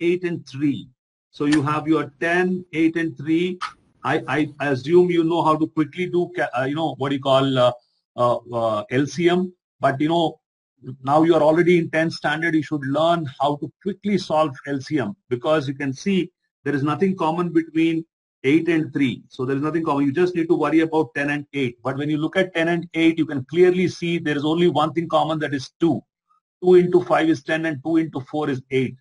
8 and 3. So you have your 10, 8 and 3. I, I assume you know how to quickly do, uh, you know, what you call uh, uh, uh LCM. But, you know, now you are already in 10th standard. You should learn how to quickly solve LCM because you can see there is nothing common between 8 and 3. So there is nothing common. You just need to worry about 10 and 8. But when you look at 10 and 8, you can clearly see there is only one thing common that is 2. 2 into 5 is 10 and 2 into 4 is 8.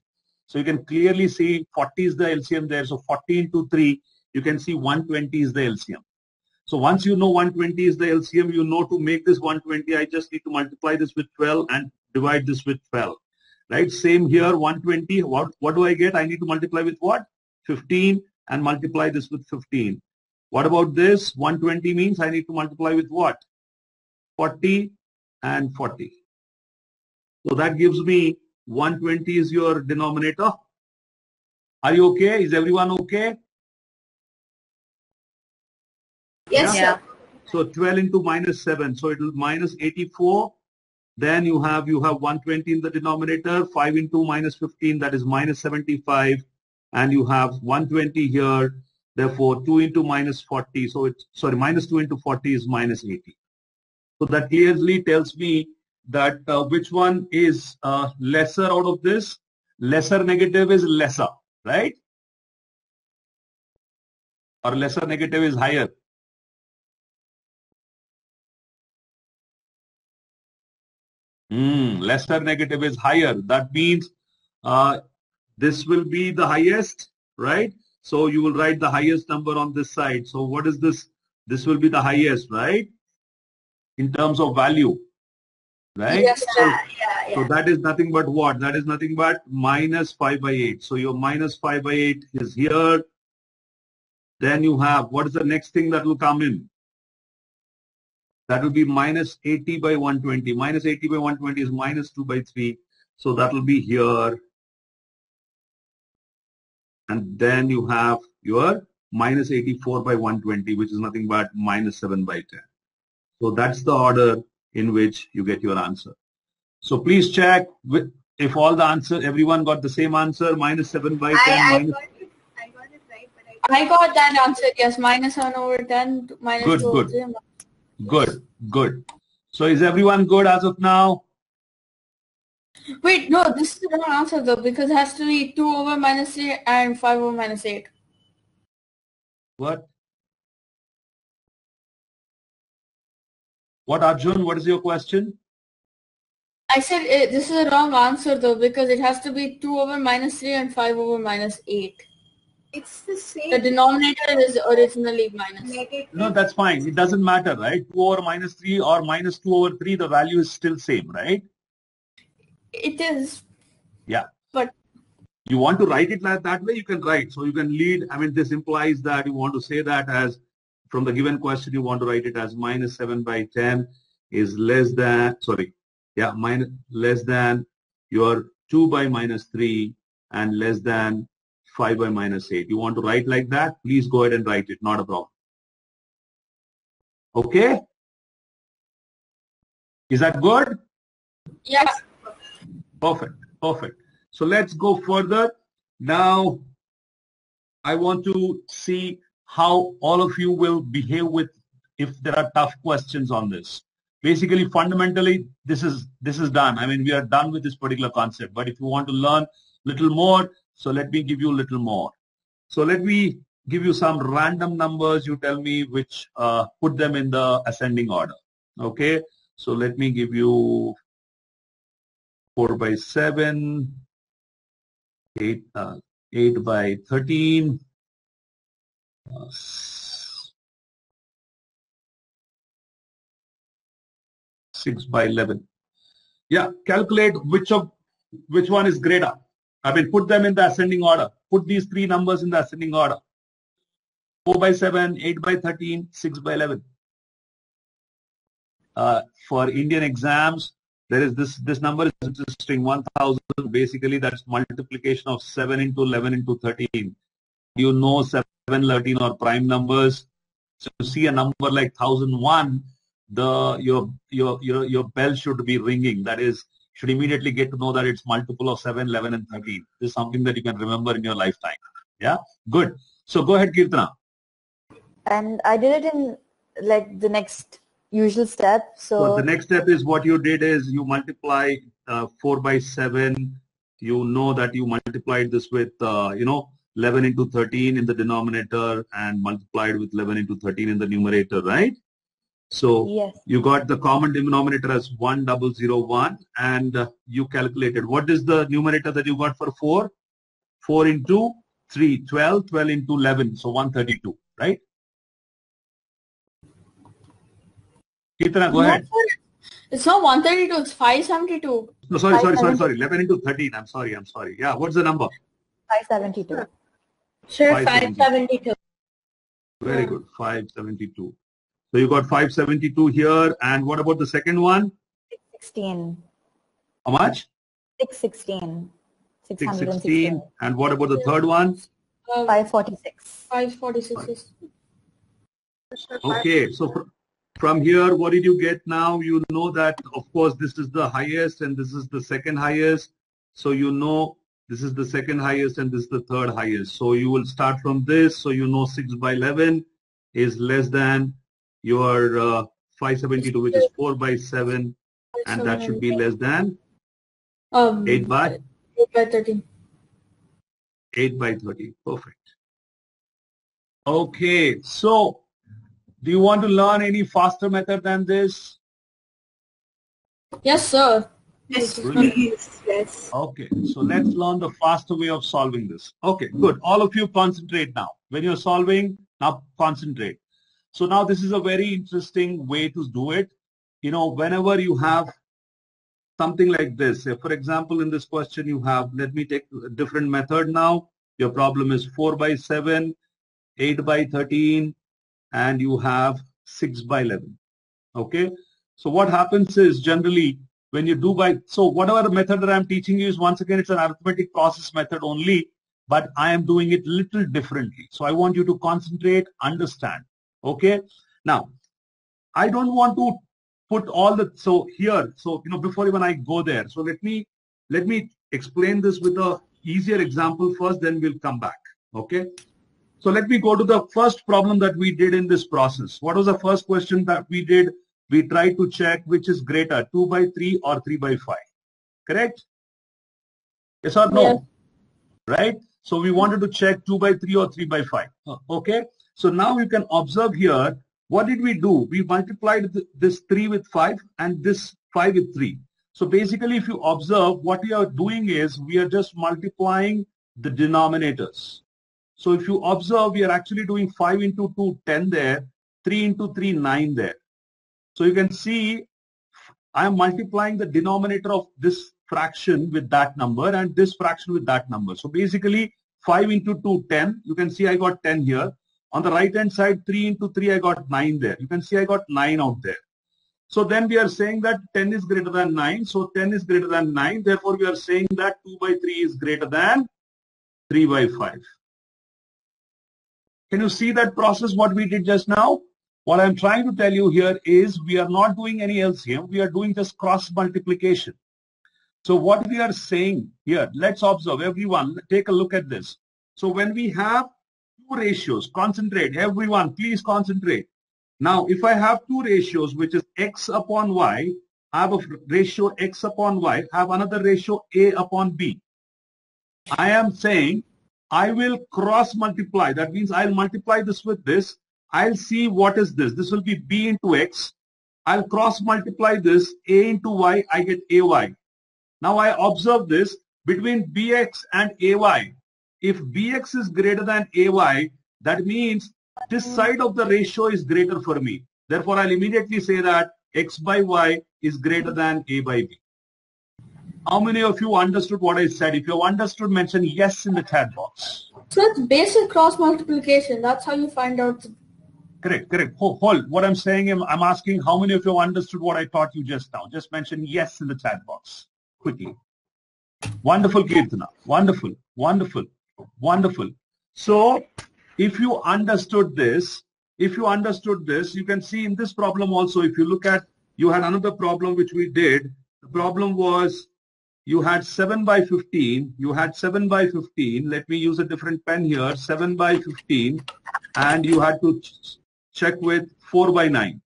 So you can clearly see 40 is the LCM there. So 40 into 3, you can see 120 is the LCM. So once you know 120 is the LCM, you know to make this 120, I just need to multiply this with 12 and divide this with 12. Right? Same here, 120. What, what do I get? I need to multiply with what? 15 and multiply this with 15. What about this? 120 means I need to multiply with what? 40 and 40. So that gives me 120 is your denominator. Are you okay? Is everyone okay? Yes, yeah. sir. So 12 into minus 7. So it will minus 84. Then you have you have 120 in the denominator. 5 into minus 15, that is minus 75. And you have 120 here. Therefore, 2 into minus 40. So it's, sorry, minus 2 into 40 is minus 80. So that clearly tells me that uh, which one is uh, lesser out of this. Lesser negative is lesser, right? Or lesser negative is higher. Mm, lesser negative is higher. That means uh, this will be the highest, right? So you will write the highest number on this side. So what is this? This will be the highest, right? In terms of value, right? Yes, so, yeah, yeah. so that is nothing but what? That is nothing but minus 5 by 8. So your minus 5 by 8 is here. Then you have, what is the next thing that will come in? That will be minus 80 by 120. Minus 80 by 120 is minus 2 by 3. So that will be here. And then you have your minus 84 by 120, which is nothing but minus 7 by 10. So that's the order in which you get your answer. So please check with, if all the answer, everyone got the same answer, minus 7 by 10. I, I got it. I got it right, but I, I got that answer, yes, minus 7 over 10, minus good, 2 good. over 3. Good, good. So is everyone good as of now? Wait, no, this is the wrong answer though because it has to be 2 over minus 3 and 5 over minus 8. What? What Arjun, what is your question? I said it, this is a wrong answer though because it has to be 2 over minus 3 and 5 over minus 8. It's the same. The denominator is originally minus. Negative. No, that's fine. It doesn't matter, right? 2 over minus 3 or minus 2 over 3, the value is still same, right? It is. Yeah. But you want to write it like that way, you can write. So you can lead, I mean, this implies that you want to say that as from the given question, you want to write it as minus 7 by 10 is less than, sorry, yeah, minus less than your 2 by minus 3 and less than 5 by minus 8. You want to write like that? Please go ahead and write it. Not a problem. Okay? Is that good? yes, Perfect. Perfect. So let's go further. Now, I want to see how all of you will behave with if there are tough questions on this. Basically, fundamentally, this is this is done. I mean, we are done with this particular concept. But if you want to learn little more, so let me give you a little more. So let me give you some random numbers. You tell me which, uh, put them in the ascending order. Okay. So let me give you 4 by 7, 8, uh, 8 by 13, uh, 6 by 11. Yeah, calculate which of which one is greater. I mean, put them in the ascending order. Put these three numbers in the ascending order. 4 by 7, 8 by 13, 6 by 11. Uh, for Indian exams, there is this, this number is interesting, 1000. Basically, that's multiplication of 7 into 11 into 13. You know 7, 13 or prime numbers. So you see a number like 1001, the, your, your, your, your bell should be ringing. That is, should immediately get to know that it's multiple of 7, 11, and 13. This is something that you can remember in your lifetime. Yeah, good. So go ahead, Kirtana. And I did it in like the next usual step. So, So the next step is what you did is you multiply uh, 4 by 7. You know that you multiplied this with, uh, you know, 11 into 13 in the denominator and multiplied with 11 into 13 in the numerator, right? So yes, you got the common denominator as 1001 and uh, you calculated. What is the numerator that you got for 4? 4 into 3, 12, 12 into 11, so 132, right? Kirtana, go ahead. It's not 132, it's 572. No, sorry, sorry, sorry, sorry. 11 into 13. I'm sorry, I'm sorry. Yeah, what's the number? 572. Sure, 572. 572. Very good. 572. So you got 572 here. And what about the second one? 616. How much? 616. 616. 616. And what about the third one? Uh, 546. 546 Okay. So fr- from here, what did you get now? You know that, of course, this is the highest and this is the second highest. So you know this is the second highest and this is the third highest. So you will start from this. So you know 6 by 11 is less than your uh, 572, which is 4 by 7. And that should be less than um, 8 by 8 by 13. 8 by 30. Perfect. Okay. So do you want to learn any faster method than this? Yes, sir. Yes, Brilliant. please. Yes. Okay, so let's learn the faster way of solving this. Okay, good. All of you concentrate now. When you're solving, now concentrate. So now this is a very interesting way to do it. You know, whenever you have something like this, say for example, in this question you have, let me take a different method now. Your problem is 4 by 7, 8 by 13, and you have 6 by 11. Okay, so what happens is generally when you do by, so whatever method that I'm teaching you is once again, it's an arithmetic process method only, but I am doing it little differently. So I want you to concentrate, understand. Okay. Now, I don't want to put all the, so here, so, you know, before even I go there, so let me, let me explain this with a easier example first, then we'll come back. Okay. So let me go to the first problem that we did in this process. What was the first question that we did? We try to check which is greater, 2 by 3 or 3 by 5. Correct? Yes or no? Yes. Right? So we wanted to check 2 by 3 or 3 by 5. Uh, Okay? So now you can observe here, what did we do? We multiplied this 3 with 5 and this 5 with 3. So basically, if you observe, what we are doing is we are just multiplying the denominators. So if you observe, we are actually doing 5 into 2, 10 there, 3 into 3, 9 there. So you can see I am multiplying the denominator of this fraction with that number and this fraction with that number. So basically 5 into 2, 10. You can see I got 10 here. On the right hand side, 3 into 3, I got 9 there. You can see I got 9 out there. So then we are saying that 10 is greater than 9. So 10 is greater than 9. Therefore, we are saying that 2 by 3 is greater than 3 by 5. Can you see that process what we did just now? What I'm trying to tell you here is we are not doing any LCM. We are doing just cross multiplication. So what we are saying here, let's observe everyone, take a look at this. So when we have two ratios, concentrate, everyone, please concentrate. Now, if I have two ratios, which is x upon y, I have a ratio x upon y, I have another ratio a upon b. I am saying I will cross multiply. That means I'll multiply this with this. I'll see what is this. This will be b into x. I'll cross multiply this a into y. I get ay. Now I observe this between bx and ay. If bx is greater than ay, that means this side of the ratio is greater for me. Therefore, I'll immediately say that x by y is greater than a by b. How many of you understood what I said? If you understood, mention yes in the chat box. So it's basic cross multiplication. That's how you find out. Correct, correct. Hold, hold. What I'm saying, I'm, I'm asking how many of you understood what I taught you just now. Just mention yes in the chat box quickly. Wonderful, Kirtana. Wonderful, wonderful, wonderful. So if you understood this, if you understood this, you can see in this problem also, if you look at, you had another problem which we did. The problem was you had 7 by 15, you had 7 by 15, let me use a different pen here, 7 by 15, and you had to check with 4 by 9.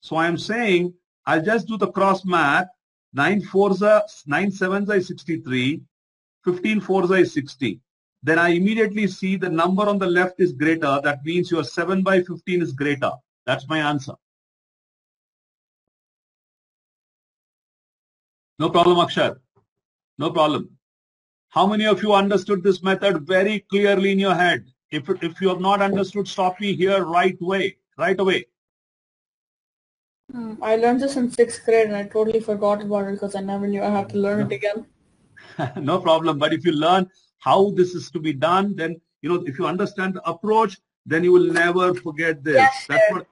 So I am saying, I'll just do the cross math, 9 fours are, 9 sevens are 63, 15 fours are 60. Then I immediately see the number on the left is greater, that means your 7 by 15 is greater. That's my answer. No problem, Akshar. No problem. How many of you understood this method very clearly in your head? If, if you have not understood, stop me here right away, right away. Hmm, I learned this in sixth grade and I totally forgot about it because I never knew I had to learn it again. no problem. But if you learn how this is to be done, then, you know, if you understand the approach, then you will never forget this. Yes, that's sir. what,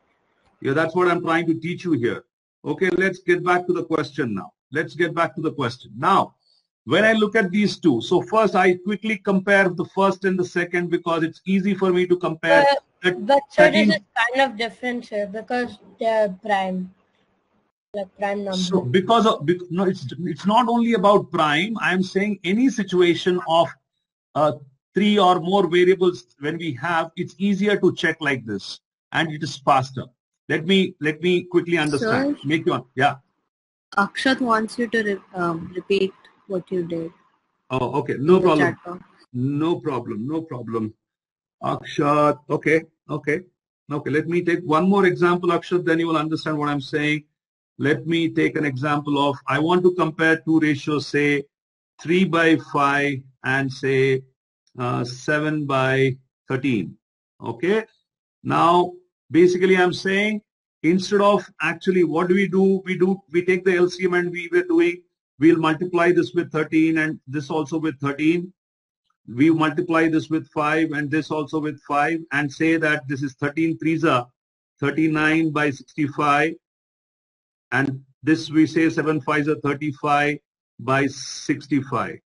yeah, that's what I'm trying to teach you here. Okay, let's get back to the question now. Let's get back to the question. Now, when I look at these two, so first I quickly compare the first and the second because it's easy for me to compare. But, but sir, 13 this is kind of different, here because they're prime, like prime number. So because of no, it's it's not only about prime. I am saying any situation of uh, three or more variables when we have, it's easier to check like this, and it is faster. Let me let me quickly understand. Sir? Make you yeah. Akshat wants you to re- um, repeat what you did. Oh, okay. No problem. No problem. No problem. Akshat. Okay. Okay. Okay. Let me take one more example, Akshat. Then you will understand what I'm saying. Let me take an example of, I want to compare two ratios, say 3 by 5 and say uh, 7 by 13. Okay. Now, basically I'm saying instead of actually what do we do? We do, we take the LCM and we were doing, we'll multiply this with 13 and this also with 13 we multiply this with 5 and this also with 5 and say that this is 13 threes 39 by 65 and this we say 7 fives are 35 by 65.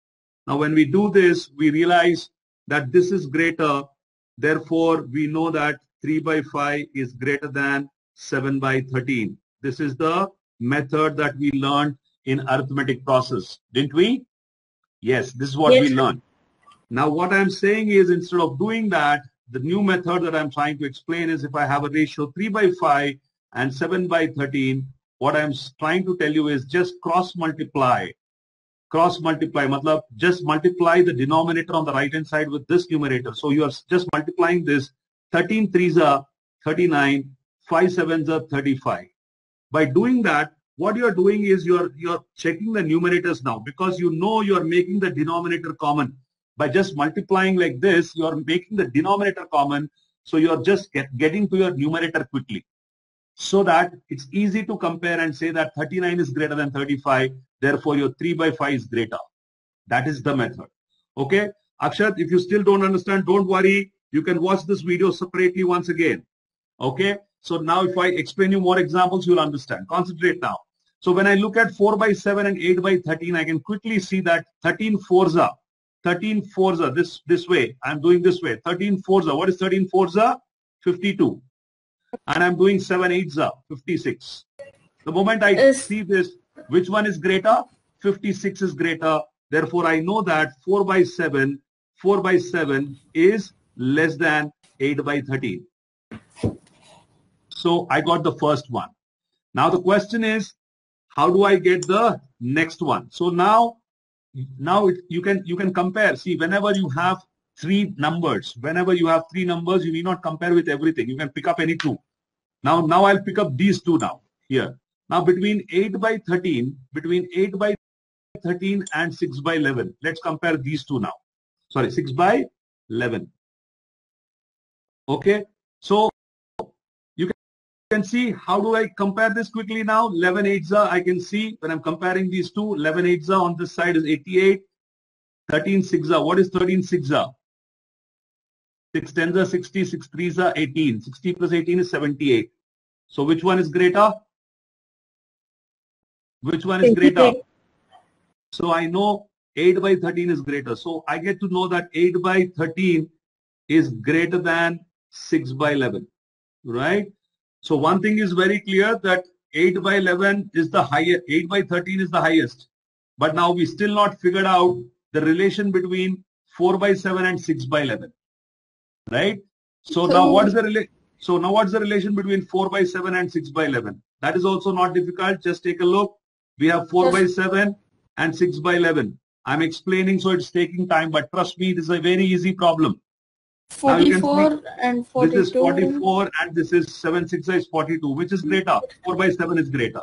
Now when we do this we realize that this is greater therefore we know that 3 by 5 is greater than 7 by 13. This is the method that we learned in arithmetic process didn't we? Yes, this is what Yes, we learned. Now what I'm saying is instead of doing that, the new method that I'm trying to explain is if I have a ratio 3 by 5 and 7 by 13, what I'm trying to tell you is just cross multiply. Cross multiply, matlab just multiply the denominator on the right hand side with this numerator. So you are just multiplying this 13 threes are 39, 5 sevens are 35. By doing that, what you're doing is you're you're checking the numerators now because you know you're making the denominator common by just multiplying like this, you're making the denominator common. So you're just get, getting to your numerator quickly. So that it's easy to compare and say that 39 is greater than 35. Therefore, your 3 by 5 is greater. That is the method. Okay. Akshat, if you still don't understand, don't worry. You can watch this video separately once again. Okay. So now if I explain you more examples, you'll understand. Concentrate now. So when I look at 4 by 7 and 8 by 13, I can quickly see that 13 fours forza 13 forza this this way. I'm doing this way. 13 forza what is 13 forza 52 and i'm doing 7 8za 56 the moment i Is- see this which one is greater? 56 is greater. Therefore i know that 4 by 7 4 by 7 is less than 8 by 13 so i got the first one. Now the question is how do i get the next one? So now now it, you can you can compare. See whenever you have three numbers whenever you have three numbers you need not compare with everything. You can pick up any two. Now now i'll pick up these two now here. Now between 8 by 13 between 8 by 13 and 6 by 11 let's compare these two now. Sorry 6 by 11 okay? So can see how do I compare this quickly now? 11 8s are I can see when I'm comparing these two 11 8s are on this side is 88 13 6 are what is 13 6 are 6 10s are 60 6 3s are 18 60 plus 18 is 78 so which one is greater? Which one is greater? So I know 8 by 13 is greater. So I get to know that 8 by 13 is greater than 6 by 11 right so one thing is very clear that 8 by 11 is the highest, 8 by 13 is the highest. but now we still not figured out the relation between 4 by 7 and 6 by 11. Right? So, now what is the relation? So now what's the relation between 4 by 7 and 6 by 11? That is also not difficult. Just take a look. We have 4 by 7 and 6 by 11. I'm explaining so it's taking time, but trust me, this is a very easy problem. Now you can 44 and 42. This is 44 and this is 7 6 is 42. Which is greater? 4 by 7 is greater.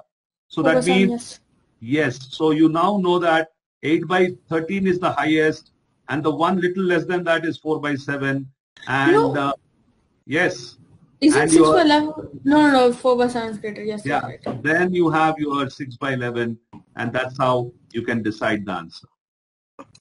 So that 47, means yes. So you now know that 8 by 13 is the highest and the one little less than that is 4 by 7. And No. uh, yes. Is it and 6 your- by 11? No, no, no, 4 by 7 is greater. Yes, Yeah. right. Then you have your 6 by 11 and that's how you can decide the answer.